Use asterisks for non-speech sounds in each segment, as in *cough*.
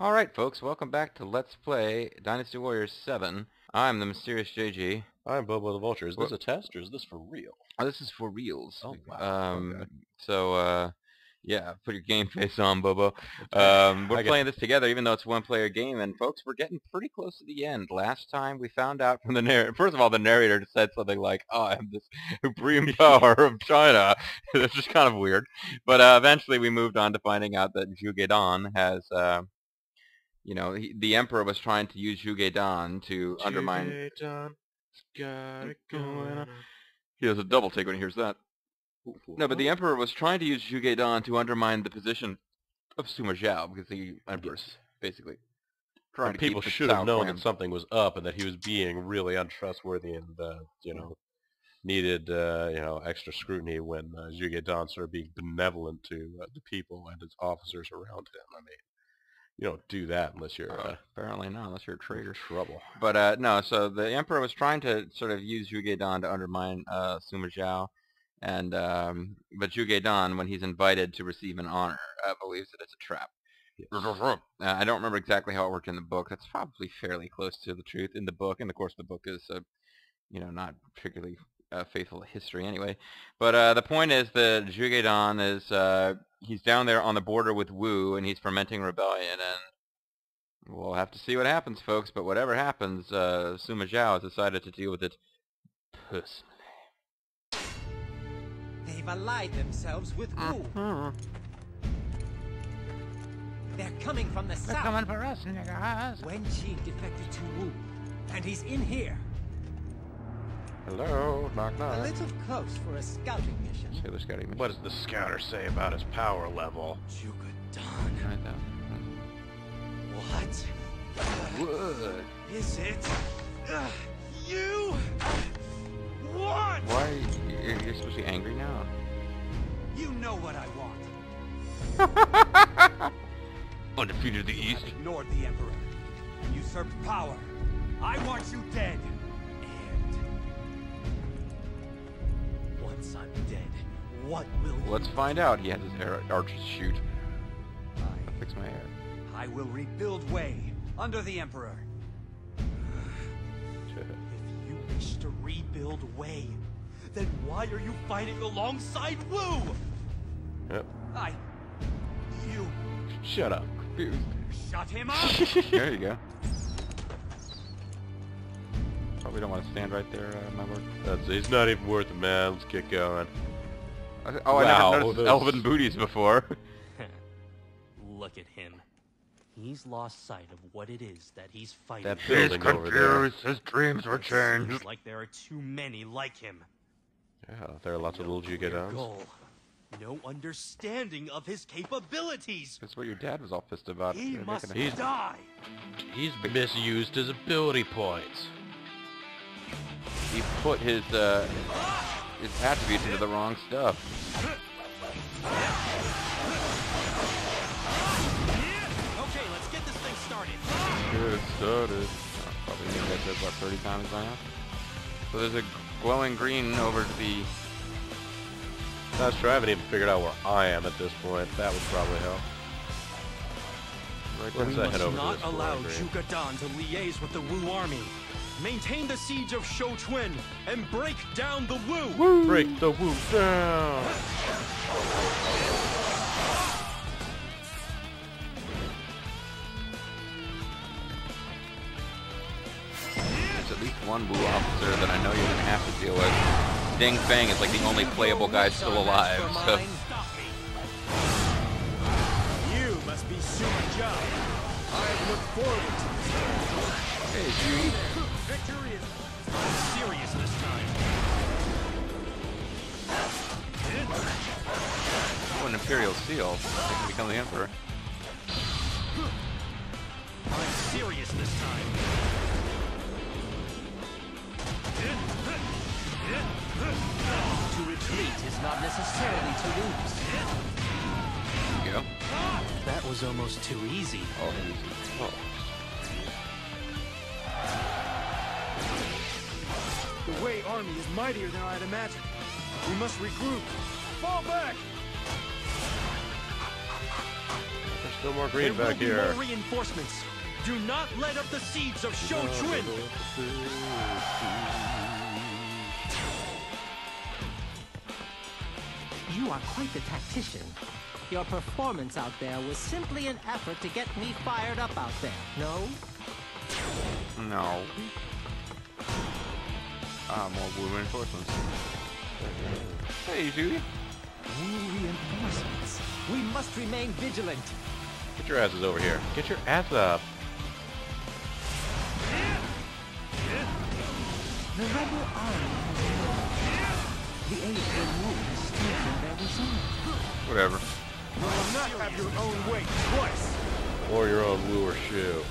Alright folks, welcome back to Let's Play Dynasty Warriors 7. I'm the Mysterious JG. I'm Bobo the Vulture. Is this a test or is this for real? Oh, this is for reals. Oh, wow. Um, Okay. So, uh, yeah, put your game *laughs* face on, Bobo. Um, we're playing this together, even though it's a one-player game, and folks, we're getting pretty close to the end. Last time we found out from the narrator, first of all, the narrator said something like, oh, I have this supreme *laughs* power of China. *laughs* It's just kind of weird. But uh, eventually we moved on to finding out that Zhuge Dan has, uh, you know, he, the emperor was trying to use Zhuge Dan to undermine... He does a double take when he hears that. No, but the emperor was trying to use Zhuge Dan to undermine the position of Sima Zhao because the emperor's basically trying to people should have known that something was up and that he was being really untrustworthy and uh, you know needed uh, you know extra scrutiny when uh, Zhuge Dan started being benevolent to uh, the people and his officers around him. I mean, you don't do that unless you're Uh, uh, apparently not, unless you're a traitor. trouble. But uh, no, so the emperor was trying to sort of use Zhuge Dan to undermine uh, Sima Zhao, and um, but Zhuge Dan, when he's invited to receive an honor, uh, believes that it's a trap. Uh, I don't remember exactly how it worked in the book. That's probably fairly close to the truth in the book, and of course the book is, uh, you know, not particularly uh, faithful history anyway. But uh, the point is that Zhuge Dan is uh, he's down there on the border with Wu, and he's fermenting rebellion, and we'll have to see what happens, folks. But whatever happens, uh, Sima Zhao has decided to deal with it personally. They've allied themselves with Wu. Hmm. They're coming from the They're south. coming for us, niggas. Wen Qin defected to Wu, and he's in here. Hello, knock knock. A little close for a scouting mission. Sailor Scouting mission. What does the scouter say about his power level? Zhuge Dan. Right there. What What? is it? Uh, you What? Why you, you're, you're supposed to be angry now? You know what I want. *laughs* Undefeated the East. I've ignored the Emperor. And usurped power. I want you dead. What will Let's find out. He has his hair archers shoot. I Fix my hair. I will rebuild Wei under the Emperor. *sighs* If you wish to rebuild Wei, then why are you fighting alongside Wu? Yep. I... You Shut up. Confused. shut him up? *laughs* there you go. Probably don't want to stand right there, uh, my lord. That's, he's not even worth it, man. Let's get going. Oh, I Wow, never noticed those- elven booties before. *laughs* Look at him. He's lost sight of what it is that he's fighting. That building over there. His dreams were It seems like there are too many like him. Yeah, there are lots of little Clear Zhuge Dans. No understanding of his capabilities. That's what your dad was all pissed about. He They're must making a- die. He's misused his ability points. He put his uh, his attributes into the wrong stuff. Okay, let's get this thing started. Good started. Oh, probably made that joke about 30 times by now. So there's a glowing green over to the... That's true. I haven't even figured out where I am at this point. That would probably help. Right Where We does that must head over to not this allow glowing green? Zhuge Dan to liaise with the Wu army. Maintain the siege of Shouchun and break down the Wu. Break the Wu down! There's at least one Wu officer that I know you're gonna have to deal with. Ding Feng is like the only playable guy still alive, so... You must be Sima Zhao. I look forward to this. Hey, Judy. Victory is Serious this time. Oh, an Imperial Seal. They can become the Emperor. I'm serious this time. To retreat is not necessarily to lose. There you go. That was almost too easy. Oh, easy. Oh. Wei army is mightier than I'd imagined. We must regroup. Fall back! There's Still more green there back will be here. more reinforcements. Do not let up the seeds of Sho Chun. You are quite the tactician. Your performance out there was simply an effort to get me fired up out there, no? No. Ah, more Wu reinforcements. Hey, Judy. Wu reinforcements. We must remain vigilant. Get your asses over here. Get your ass up. The rebel army. The aid of Wu has strengthened their resolve. Whatever. You will not have your own way twice. Or your own woo or shoe.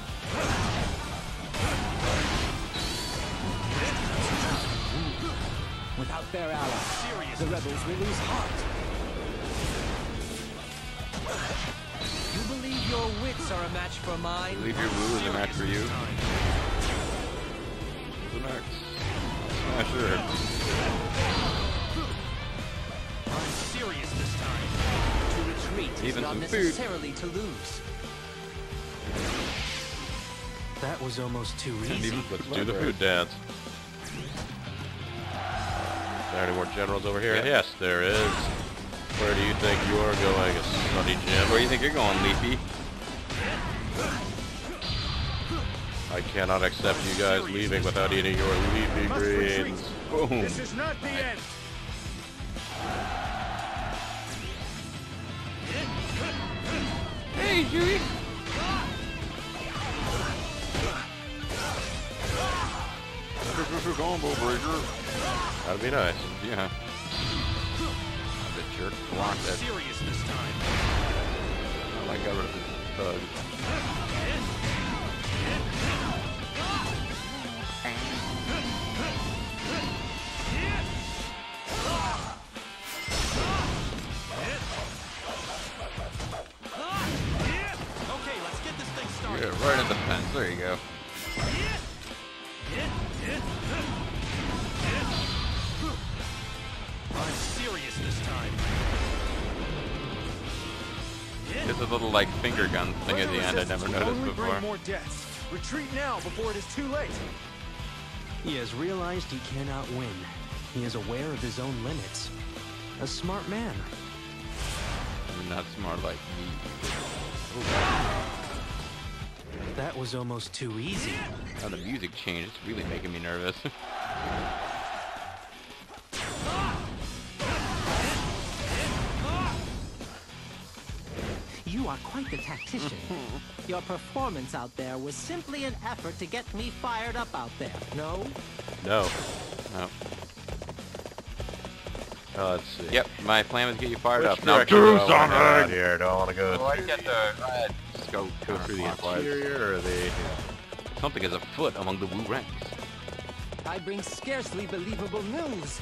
Without their ally, the rebels will lose heart. You believe your wits are a match for mine? Leave your Wu is a match for you. The next. Smasher. I'm serious this time. To retreat is Even not some food. necessarily to lose. That was almost too easy. Let's do the food dance. Are there any more generals over here? Yeah. Yes, there is. Where do you think you're going, Sonny Jim? Where do you think you're going, Leafy? I cannot accept you guys leaving without eating your leafy greens. Boom. This is not the end. Hey, Judy. Combo breaker. That'd be nice. Yeah. The jerk blocked it. Serious this time. I got rid of the bug. Okay, let's get this thing started. Yeah, right at the fence. There you go. There's a little like finger gun thing at the end I never noticed before. More deaths. Retreat now before it is too late. He has realized he cannot win. He is aware of his own limits. A smart man. You're not smart like me. That was almost too easy. Now the music changed. It's really making me nervous. *laughs* are quite the tactician. *laughs* Your performance out there was simply an effort to get me fired up out there, no? No. no. Oh, let's see. Yep, my plan was to get you fired Which up. Now direction do do something! go out here? Do I want to go Oh, I through, get the... Uh, just go, go through the counterclockwise. interior or the... Something is afoot among the Wu ranks. I bring scarcely believable news.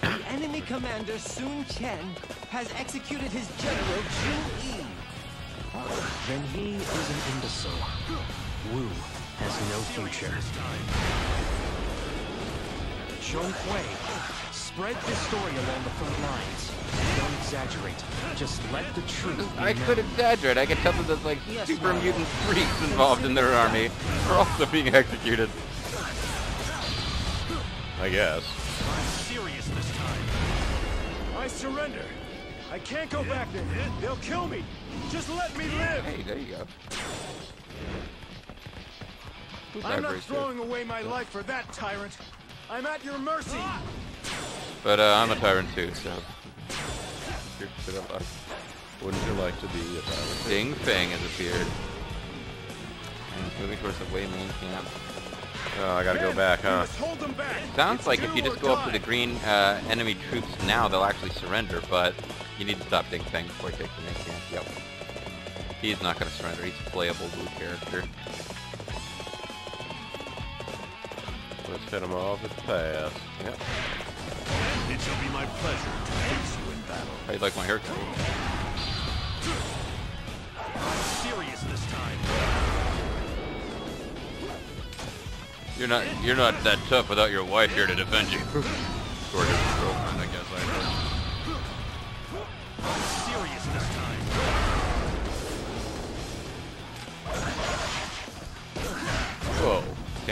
The enemy commander Sun Chen has executed his general Zhu Yi. Then he is an imbecile. Wu has no future. Zhong Hui, Spread this story along the front lines. Don't exaggerate. Just let the truth be I known. could exaggerate. I could tell that there's like Yes, super my mutant freaks involved in their army. They're also being executed. I guess. I'm serious this time. I surrender. I can't go back there. They'll kill me. Just let me live. Hey, there you go. Who's I'm not throwing away my life for that tyrant. I'm at your mercy. But uh, I'm a tyrant too, so. Here, sit up, Wouldn't you like to be a tyrant? Ding Feng has appeared. Moving towards the Wei main camp. Oh, I gotta go back, huh? hold them back. Sounds like if you just go up to the green uh, enemy troops now, they'll actually surrender, but you need to stop Ding Feng before he takes the main camp. Yep. He's not going to surrender. He's a playable blue character. Let's hit him off at the pass. Yep. It shall be my pleasure to face you in battle. How you like my haircut? I'm serious this time. You're not you're not that tough without your wife here to defend you. *laughs*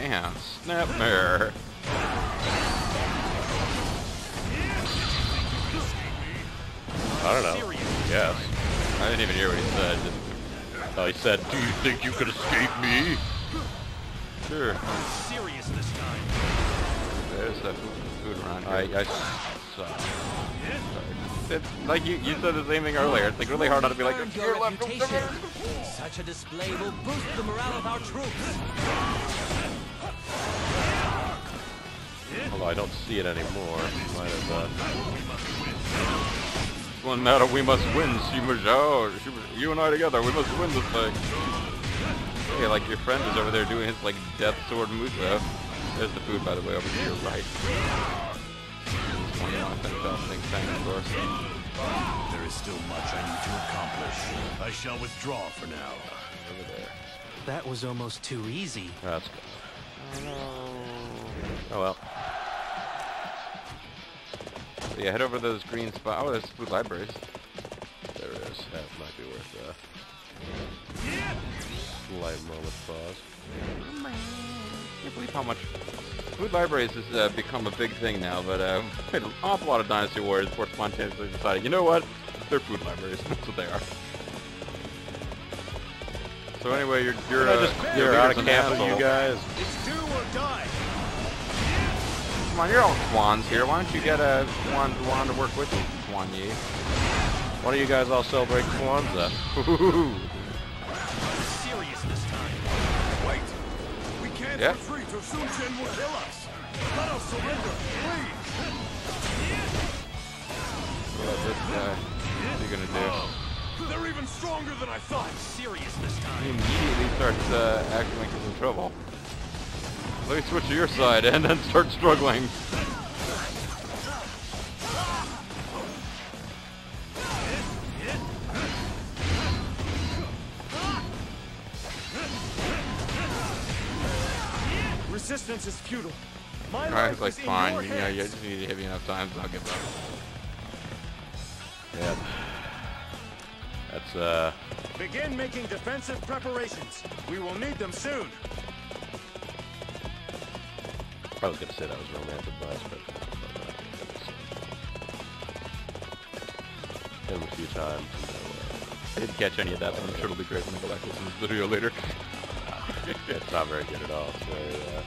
can. Snapmare. I don't know. Yes. I didn't even hear what he said. Just, Oh, he said, "Do you think you could escape me?" sure. Serious this time. There's that food around I, here. I saw. It's like you, you said the same thing earlier. It's like really hard not to be like, "You're your left, reputation. Such a display will boost the morale of our troops. Although I don't see it anymore. Might have. Uh, One matter, we must win, Sima Zhao. You and I together, we must win this thing. Hey, like your friend is over there doing his like death sword move. There's the food, by the way, over to your right. One you want to finish off things, thank of course. There is still much I need to accomplish. I shall withdraw for now. Over there. That was almost too easy. that's good. Oh well. So yeah, head over to those green spots. Oh, there's food libraries. There it is. That might be worth a light moment pause. can't believe how much food libraries has uh, become a big thing now, but uh, *laughs* an awful lot of Dynasty Warriors before spontaneously decided, you know what? They're food libraries. *laughs* That's what they are. So anyway, you're you're Can I uh, just your clear out of an camp with you guys? It's do or die. Come on, you're all Swans here. Why don't you get a Swan Swan to work with you, Swan Yi? Why don't you guys all celebrate Kwanzaa? Serious this time. Wait. We can't Yep. retreat or Sun Chen will kill us. Let us surrender, please. What this guy? What's he gonna do? They're even stronger than I thought. Serious this time. He immediately starts uh, acting like he's in trouble. Let me switch to your side and then start struggling. Resistance is futile. My Alright, like fine, your you know, you just need to hit me enough times and I'll give up. Yeah. That's uh. Begin making defensive preparations. We will need them soon. I was gonna say that was romantic advice, but. but uh, hit him a few times. You I didn't catch any of that, but I'm sure it'll be great when I go back to listen to this video later. uh, *laughs* it's not very good at all. It's very. Uh,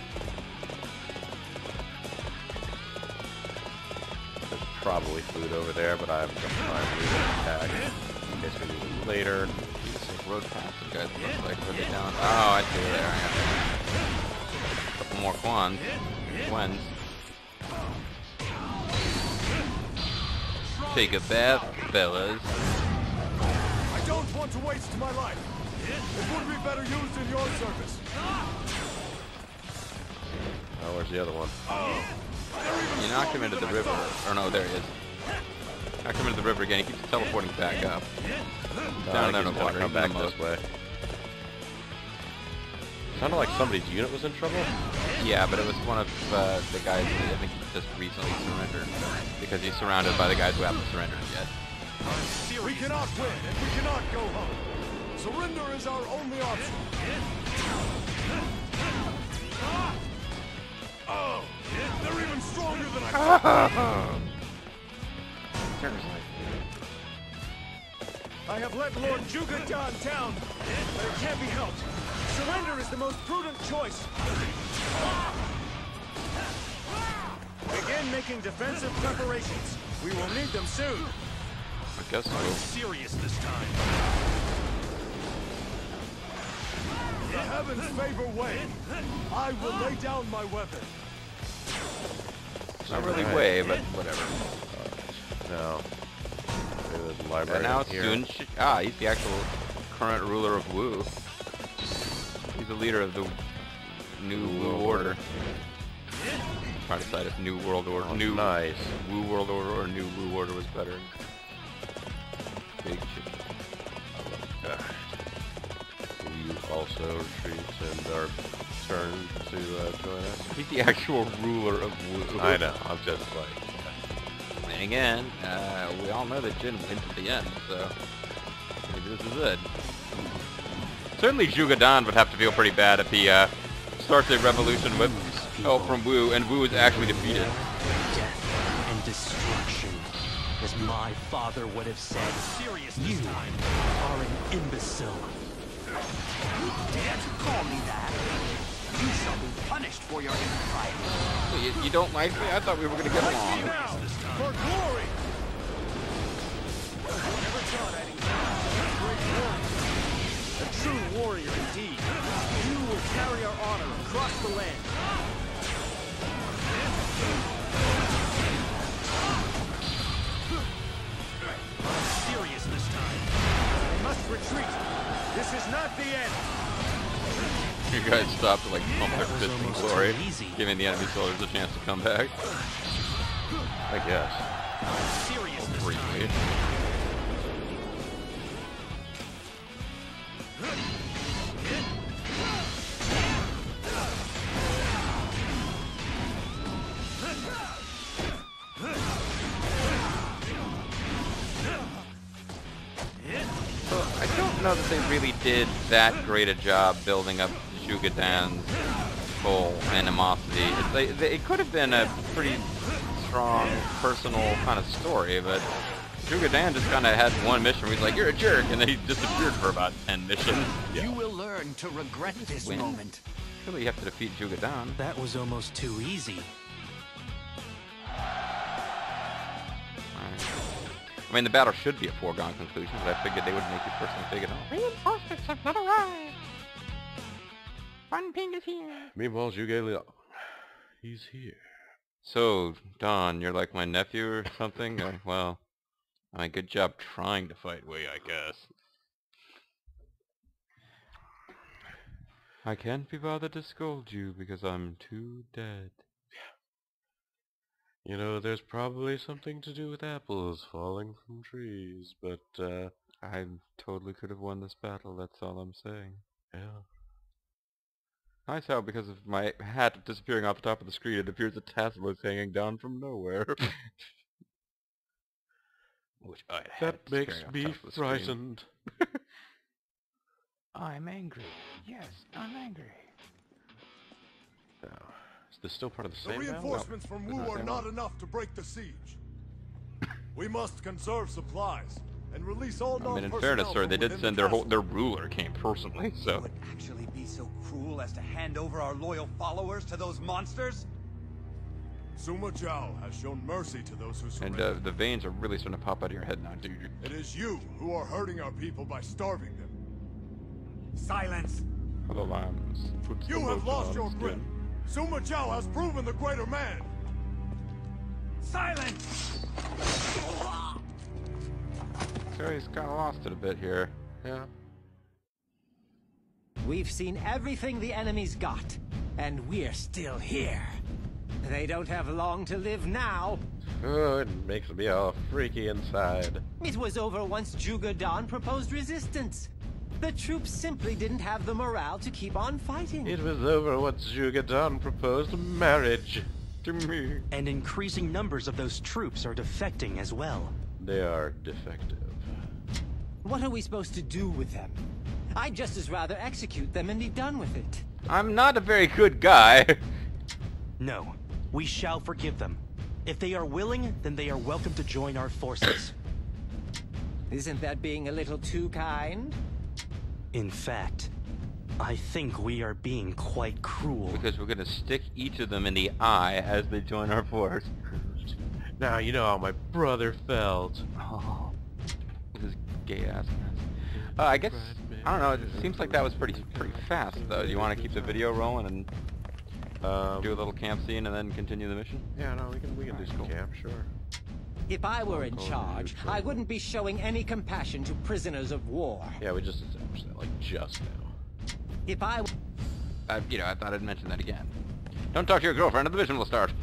there's probably food over there, but I'm just trying to leave it attack in case we need it later. These like road past the guys it looks like where they down. Oh, I see where they are. Yeah. Couple more Kwans. Twins. Take a bath, fellas. I don't want to waste my life. It would be better used in your service. Oh, where's the other one? Oh. You knocked him into the river. Or no, there he is. Knocked him into the river again. He keeps teleporting back up. No, Down I there in the water. come back this way. Sounded like somebody's unit was in trouble. Yeah, but it was one of uh, the guys that I think just recently surrendered. Because he's surrounded by the guys who haven't surrendered yet. We cannot win and we cannot go home. Surrender is our only option. Oh, they're even stronger than I thought. I have let Lord Zhuge Dan down, but it can't be helped. Surrender is the most prudent choice. Begin making defensive preparations. We will need them soon. I guess so. Serious this time. The heavens favor Wei. I will lay down my weapon. It's not really Alright. way, but whatever. No. Maybe there's And library now it's here. Shi- Ah, he's the actual current ruler of Wu. He's the leader of the new World, Order. trying to decide if New World Order, Oh, New nice. Wu World Order or New Wu Order was better. Big chicken. You also retreat and are turned to uh, join us. He's the actual ruler of Wu. I know. I'm just like. And again, uh, we all know that Jin wins at the end, so maybe this is it. Certainly Zhuge Dan would have to feel pretty bad if he uh, starts a revolution with help from Wu, and Wu is actually defeated. Death and destruction. As my father would have said, Serious you this time. are an imbecile. You dare to call me that? You shall be punished for your impropriety. You, you don't like me? I thought we were gonna get along. Now, for glory! Never thought I'd encounter a great warrior. A true warrior indeed. You carry our honor across the land. Serious this time. Must retreat. This is not the end. You guys stopped to like pump their fist in glory, giving the enemy soldiers a chance to come back. I guess. Serious this Briefly. time. Did that great a job building up Zhuge Dan's full animosity. It, it could have been a pretty strong personal kind of story, but Zhuge Dan just kind of had one mission where he's like, "You're a jerk," and then he disappeared for about ten missions. *laughs* You will learn to regret this Win. moment. Surely you have to defeat Zhuge Dan. That was almost too easy. I mean, the battle should be a foregone conclusion, but I figured they would make you personally take it home. Reinforcements have not arrived. Fan Ping is here. Meanwhile, Zhuge Liang, he's here. So, Don, you're like my nephew or something? Uh, *laughs* well, I mean, good job trying to fight Wei, I guess. I can't be bothered to scold you because I'm too dead. You know, there's probably something to do with apples falling from trees, but, uh, I totally could have won this battle, that's all I'm saying. yeah. Nice how, because of my hat disappearing off the top of the screen, it appears a tassel is hanging down from nowhere. *laughs* Which I had That makes me frightened. *laughs* I'm angry. Yes, I'm angry. Now, is this still part of the The same battle? reinforcements from Wu not are that not enough to break the siege. we must conserve supplies and release all I mean, in fairness, sir, they did send the their whole, their ruler came personally, so. would actually be so cruel as to hand over our loyal followers to those monsters? Sima Zhao has shown mercy to those who And uh, the veins are really starting to pop out of your head now, dude. It is you who are hurting our people by starving them. Silence! For the lambs. puts You the have lost on your skin. grip. Sima Zhao has proven the greater man. Silence! So he's kind of lost it a bit here. Yeah. We've seen everything the enemy's got, and we're still here. They don't have long to live now. Oh, it makes me all freaky inside. It was over once Zhuge Dan proposed resistance. The troops simply didn't have the morale to keep on fighting. It was over once Zhuge Dan proposed marriage. To me. And increasing numbers of those troops are defecting as well. They are defective. What are we supposed to do with them? I'd just as rather execute them and be done with it. I'm not a very good guy. No, we shall forgive them. If they are willing, then they are welcome to join our forces. Isn't that being a little too kind? In fact, I think we are being quite cruel. because we're gonna stick each of them in the eye as they join our force. Now you know how my brother felt. Oh. This gay ass. Uh, I guess, I don't know, it seems like that was pretty pretty fast though. Do you want to keep the video rolling and Um, do a little camp scene and then continue the mission? yeah, no, we can we can do some Cool. camp, sure. If I were in charge, I wouldn't be showing any compassion to prisoners of war. Yeah, we just established that like just now. If I Uh, you know, I thought I'd mention that again. Don't talk to your girlfriend or the mission will start.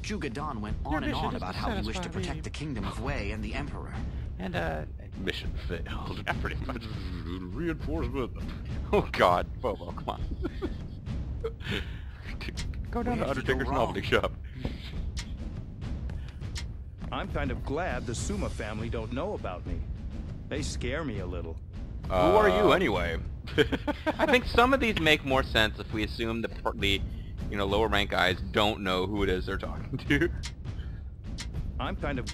Zhuge Dan went on and on about how he wished to satisfy me. protect the kingdom of Wei and the Emperor. And, uh, Mission failed. yeah, *laughs* pretty much. *laughs* Reinforcement. Oh god, Bobo, come on. *laughs* Go down to Where did Undertaker's novelty shop. I'm kind of glad the Sima family don't know about me. They scare me a little. Who are you Uh, anyway? *laughs* I think some of these make more sense if we assume the per- the you know lower rank guys don't know who it is they're talking to. I'm kind of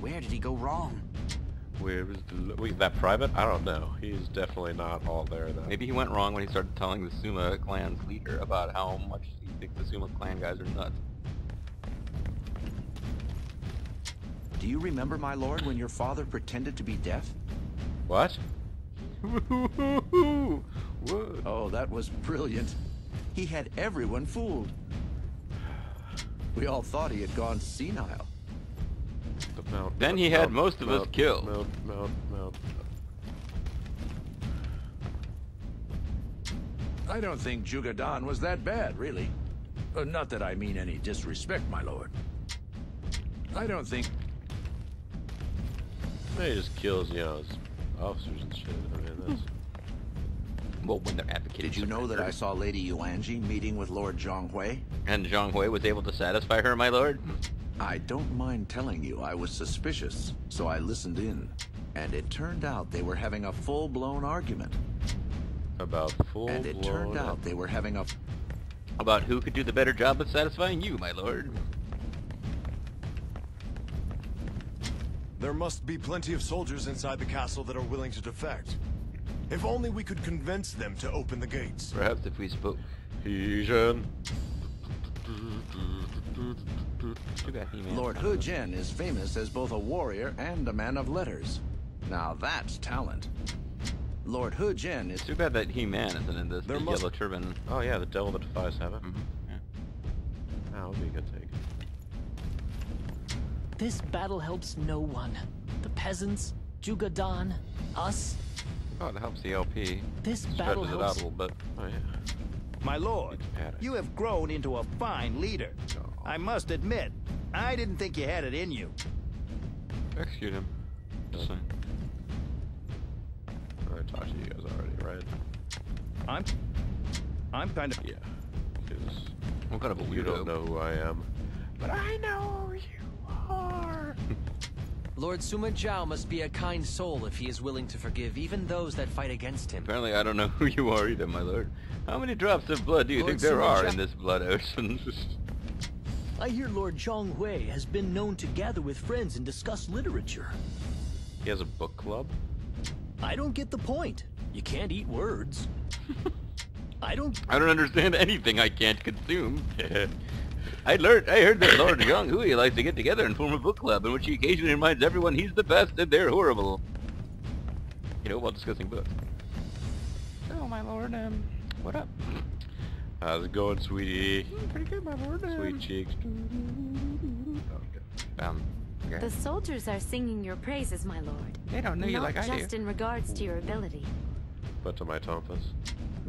Where did he go wrong? Where was the, wait, that private? I don't know. He's definitely not all there though. Maybe he went wrong when he started telling the Sima clan's leader about how much he thinks the Sima clan guys are nuts. Do you remember, my lord, when your father pretended to be deaf? What? What? *laughs* Oh, that was brilliant. He had everyone fooled. We all thought he had gone senile. The mount, Then mount, he had most of us killed. Mount, mount, mount. I don't think Zhuge Dan was that bad, really. Uh, not that I mean any disrespect, my lord. I don't think... He just kills, you know, his officers and shit. I mean, that's... Hmm. Well, when they're advocating Did you know that I saw Lady Yuanji meeting with Lord Zhonghui? And Zhong Hui was able to satisfy her, my lord? I don't mind telling you I was suspicious, so I listened in. And it turned out they were having a full-blown argument. About full And it turned out they were having a... About who could do the better job of satisfying you, my lord? There must be plenty of soldiers inside the castle that are willing to defect. If only we could convince them to open the gates. Perhaps if we spoke. Heejun. Too bad He-Man. Lord Hu Jin is famous as both a warrior and a man of letters. Now that's talent. Lord Hu Jin is... Too bad that He-Man isn't in this. There the must- yellow turban. Oh yeah, the devil that defies heaven. Mhm, yeah. That would be a good take. This battle helps no one. The peasants, Zhuge Dan, us. Oh, it helps the LP. This battle Stretches it out a helps. little bit. Oh yeah. my lord. You have grown into a fine leader. I must admit, I didn't think you had it in you. Execute him. Just saying. I talked to you guys already, right? I'm I'm kind of Yeah. Because What kind of a weirdo? you don't know who I am. But I know you are. Lord Sima Zhao must be a kind soul if he is willing to forgive even those that fight against him. Apparently I don't know *laughs* who you are either, my lord. How many drops of blood do you Lord think there Sima are Zha- in this blood ocean? *laughs* I hear Lord Zhong Hui has been known to gather with friends and discuss literature. He has a book club. I don't get the point. You can't eat words. *laughs* I don't. I don't understand anything I can't consume. I learned, I heard that Lord Zhong Hui likes to get together and form a book club in which he occasionally reminds everyone he's the best and they're horrible. You know, while discussing books. So, my lord, um, what up? How's it going, sweetie? Pretty good, my lord. Sweet cheeks. Okay. Um, okay. The soldiers are singing your praises, my lord. They don't know you like I do. just in regards to your ability, But to my tonfas.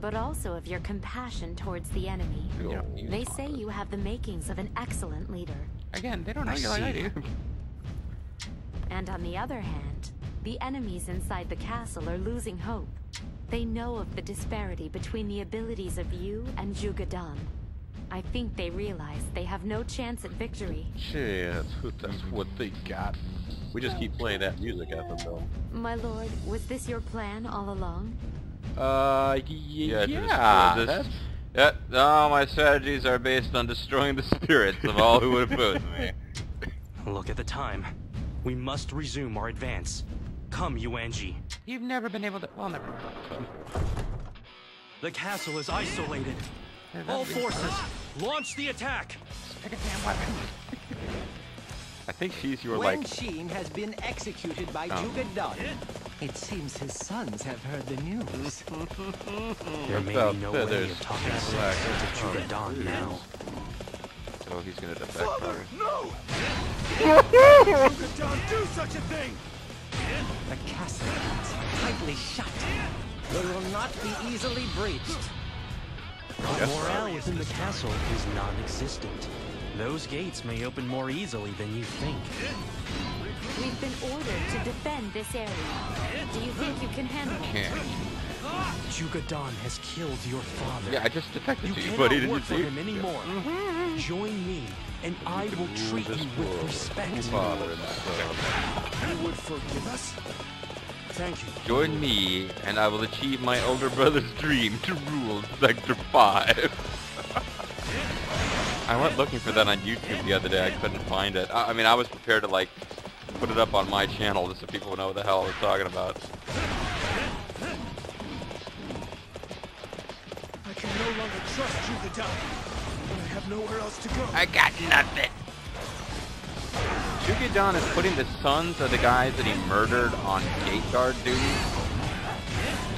But also of your compassion towards the enemy. You don't They say you have the makings of an excellent leader. Again, they don't know I you like I do. And on the other hand, the enemies inside the castle are losing hope. They know of the disparity between the abilities of you and Zhuge Dan. I think they realize they have no chance at victory. Shit, that's what they got. We just keep playing that music at them, though. My lord, was this your plan all along? Uh, y- Yeah, yeah, to that's... this. Yeah, all my strategies are based on destroying the spirits of all who would oppose me. *laughs* Look at the time. We must resume our advance. Come, Yuanji. You've never been able to. Well, never mind. The castle is isolated. All forces, launch the attack. Pick a damn weapon. *laughs* I think she's your Wen like. Xin has been executed by Oh. Zhuge Dan. It seems his sons have heard the news. *laughs* There may be no way feathers. of talking sense into Zhuge Dan now. Oh, he's gonna defect. Father. No! *laughs* Don't do such a thing! The castle is tightly shut. They will not be easily breached. The morale within the castle is non-existent. Those gates may open more easily than you think. We've been ordered to defend this area. Do you think you can handle it? Yeah. Zhuge Dan has killed your father. Yeah, I just detected You to you, cannot buddy. Didn't you work for see? him anymore. Join me, and I will treat you with respect. Father and son. You would forgive us? Thank you. Join me, and I will achieve my older brother's dream to rule Sector 5. *laughs* I went looking for that on YouTube the other day. I couldn't find it. I, I mean, I was prepared to, like, put it up on my channel just so people would know what the hell I was talking about. I can no longer trust you, the Don. I have nowhere else to go. I got nothing. Zhuge Dan is putting the sons of the guys that he murdered on gate guard duty.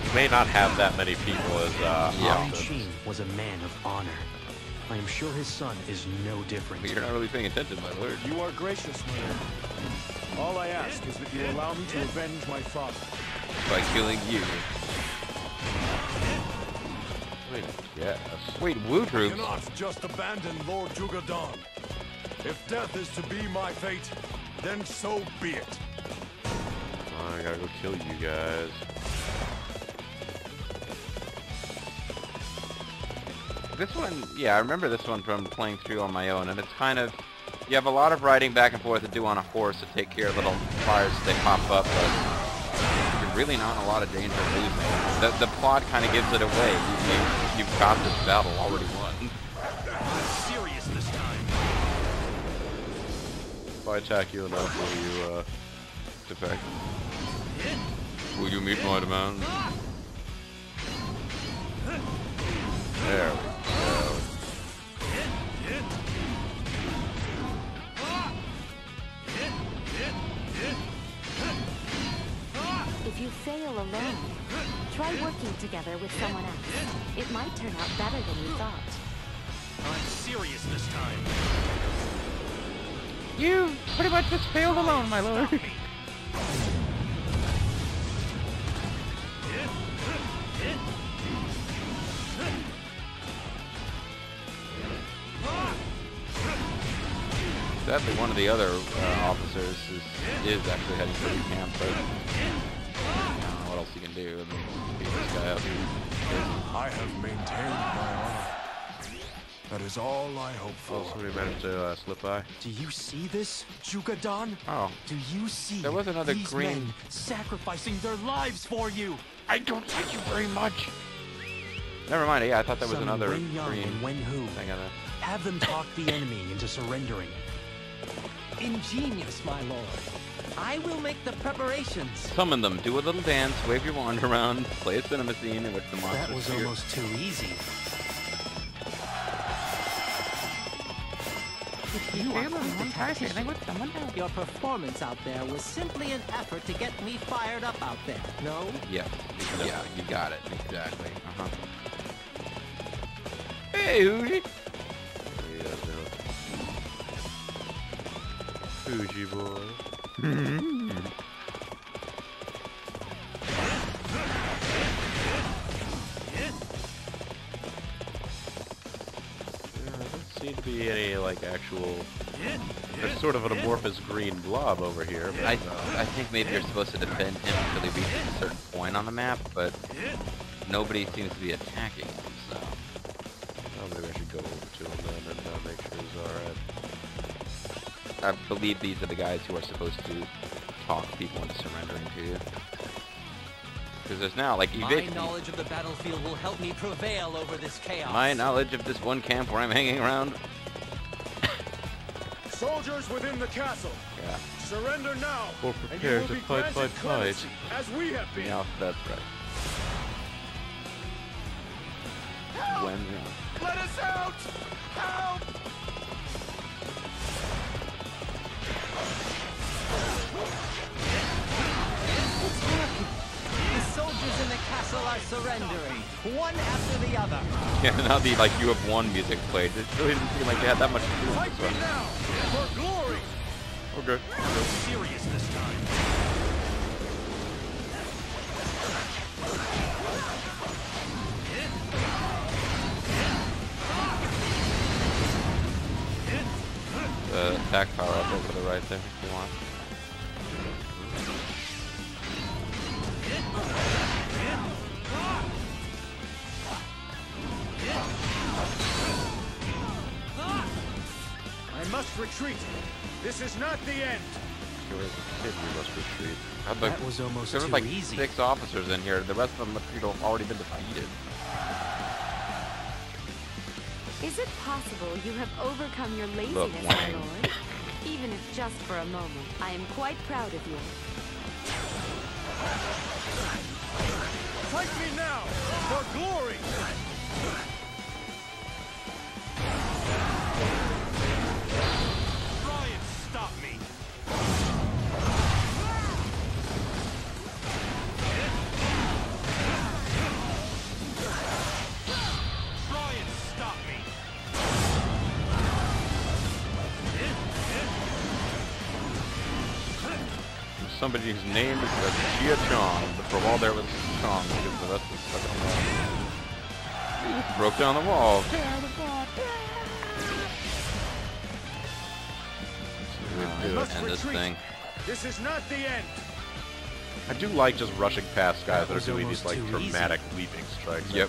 He may not have that many people as uh, Yeah. Ari options. Was a man of honor. I am sure his son is no different. But you're not really paying attention, my lord. You are gracious, my lord. All I ask is that you allow me to avenge my father. By killing you. Wait, yes. Wait, Wu I troops? cannot just abandon Lord Zhuge Dan. If death is to be my fate, then so be it. I gotta go kill you guys. This one, yeah, I remember this one from playing through on my own, and it's kind of, you have a lot of riding back and forth to do on a horse to take care of little fires as they pop up, but you're really not in a lot of danger of losing. The, the plot kind of gives it away. You, you, you've got this battle already won. Serious this time. If I attack you enough, will you, uh, defect? Will you meet my demands? There we go. You fail alone, try working together with someone else. It might turn out better than you thought. I'm serious this time. You pretty much just failed alone, my lord. Sadly, one of the other uh, officers is, is actually heading for the camp, but can do. I mean, beat this guy up. I have maintained my honor. That is all I hope Oh, for. somebody managed to uh, slip by. Do you see this, Zhuge Dan? Oh, Do you see There was another these green- men sacrificing their lives for you? I don't like you very much. Never mind. Yeah, I thought that was Summon another Wen Yang green and Wen Hu. thing of the. Have them talk the enemy into surrendering. Ingenious, my lord. I will make the preparations. Summon them, do a little dance, wave your wand around, play a cinema scene in which the monsters That was appear. almost too easy. You are competition. Your performance out there was simply an effort to get me fired up out there. No? Yeah, yeah, you got it exactly. Uh huh. Hey, Hootie. What are you guys doing? Fuji boy. Yeah, there doesn't seem to be any like actual. There's sort of an amorphous green blob over here. But, I uh, I think maybe you're supposed to defend him until he reaches a certain point on the map, but nobody seems to be attacking I believe these are the guys who are supposed to talk people into surrendering to you. Because there's now like My knowledge of the battlefield will help me prevail over this chaos. my knowledge of this one camp where I'm hanging around. *laughs* Soldiers within the castle, Yeah, surrender now, Or and you prepare will to be fight, granted fight, fight. as we have been. yeah, that's right. When yeah. Let us out! Help! Soldiers in the castle are surrendering, one after the other. *laughs* Yeah, now the like you have won music played. It really didn't seem like they had that much to do with this one. now, for glory! Okay. I'm serious this time. Uh, the attack power up over the right there if you want. Must retreat. This is not the end. yours. Maybe we must retreat. God, That like, was almost there was too like easy. six officers in here. The rest of them appear to have already been defeated. Is it possible you have overcome your laziness, my lord? Even if just for a moment, I am quite proud of you. Fight me now! For glory! Somebody whose name is uh, Jia Chong, but for a while there was Chong because the rest was stuck on the He just broke down the wall. We do end this thing. This is not the end! I do like just rushing past guys That that, are doing these like too easy. dramatic leaping strikes. Yep.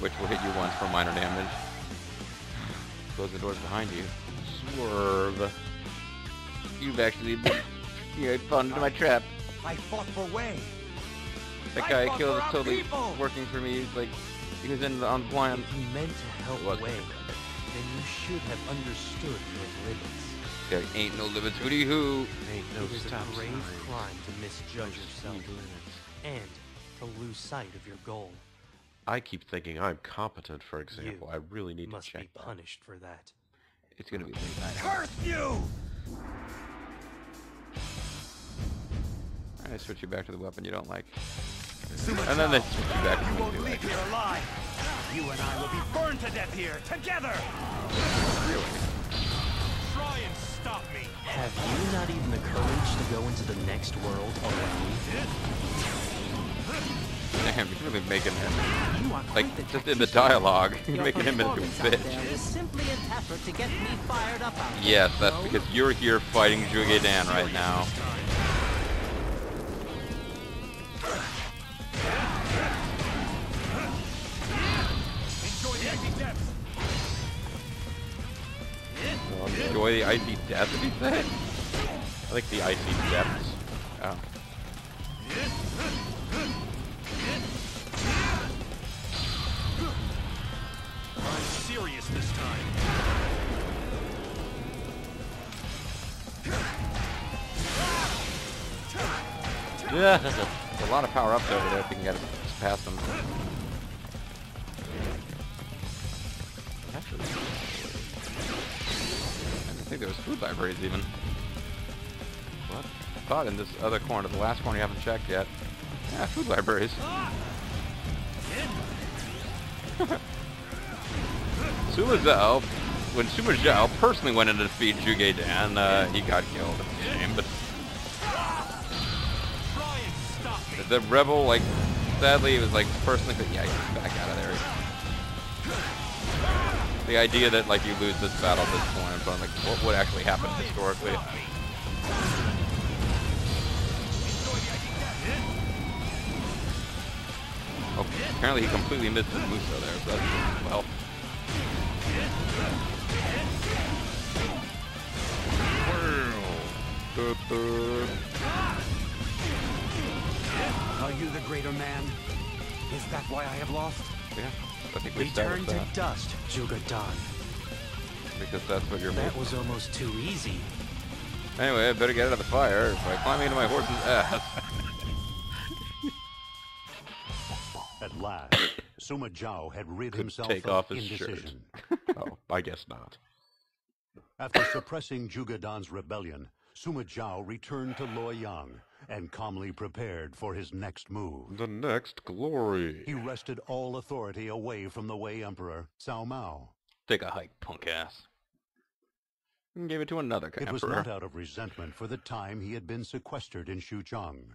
Which will hit you once for minor damage. Close the doors behind you. Swerve. You've actually been you know, fallen into my trap. I fought for Wei. That I guy I fought killed for is totally people. working for me. He's like he was in the, on plan. If you meant to help It Wei, then you should have understood your limits. There ain't no limits. Hooty hoo. Ain't no it is a stop grave crime to misjudge yourself and to lose sight of your goal. I keep thinking I'm competent, for example. I really need to Must check be that. punished for that. It's gonna be late night. Curse you! I switch you back to the weapon you don't like. Sima And then they switch you back to You the won't you leave like. here alive! You and I will be burned to death here, together! Try and stop me! Have you not even the courage to go into the next world alone? Damn, you're really making him like just in the dialogue, *laughs* you're making him into a performance out there bitch. was simply an effort to get me fired up out there, Yes, that's because you're here fighting Zhuge Dan right now. Enjoy the icy depths! Enjoy the icy death, he say? I like the icy depths. Oh. I'm serious this time. Yeah. *laughs* A lot of power ups over there if we can get past them. Actually, I didn't think there was food libraries even. What? I thought in this other corner, the last corner you haven't checked yet. Yeah, food libraries. *laughs* Sima Zhao, when Sima Zhao personally went in to defeat Zhuge Dan, uh, he got killed. The rebel, like, sadly, it was like personally, but yeah, he's back out of there. The idea that like you lose this battle at this point, but like, what would actually happen historically? Oh, apparently he completely missed his Musou there, so that's well. Are you the greater man? Is that why I have lost? Yeah, I think we Return to that dust, Zhuge Dan. because that's what you're made That was almost too easy. Anyway, I better get out of the fire by climbing into my horse's ass. *laughs* At last, Sima Zhao had rid Could himself take of off his shirt. indecision. oh, I guess not. After suppressing Zhuge Dan's rebellion, Sima Zhao returned to Luoyang and calmly prepared for his next move. The next glory. He wrested all authority away from the Wei Emperor, Cao Mao. Take a hike, punk ass. And gave it to another It was not out of resentment for the time he had been sequestered in Xuchang.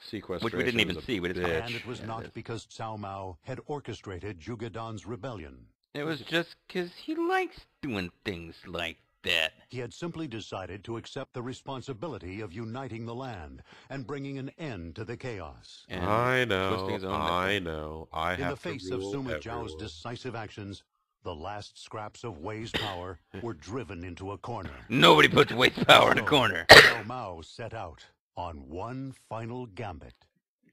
Sequestration Which we didn't even is a see, we just bitch. And it was Yeah, not is. because Cao Mao had orchestrated Zhuge Dan's rebellion. It was just 'cause he likes doing things like that. He had simply decided to accept the responsibility of uniting the land and bringing an end to the chaos. And I know, I know. I In have the face to of rule Sima Zhao's decisive actions, the last scraps of Wei's power *laughs* were driven into a corner. Nobody puts waste power in a corner. Cao Mao set out on one final gambit.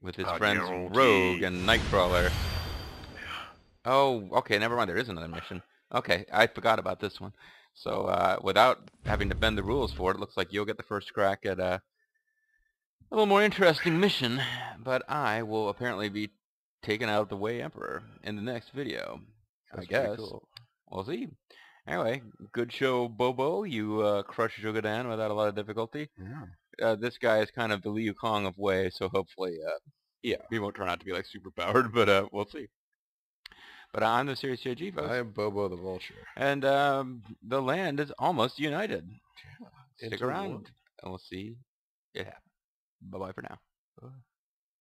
With his A friends. Rogue and Nightcrawler. Oh, okay, never mind. There is another mission. Okay, I forgot about this one. So, uh, without having to bend the rules for it, it looks like you'll get the first crack at uh, a little more interesting mission. But I will apparently be taken out of the way Emperor in the next video. That's I guess. cool. We'll see. Anyway, good show, Bobo. You uh, crushed Zhuge Dan without a lot of difficulty. Yeah. Uh, this guy is kind of the Liu Kong of Wei, so hopefully, uh, yeah, he won't turn out to be like super powered, *laughs* but uh, we'll see. But I'm the Serious folks. I am Bobo the Vulture. And um, the land is almost united. Stick into around, and we'll see it happen. Bye-bye for now.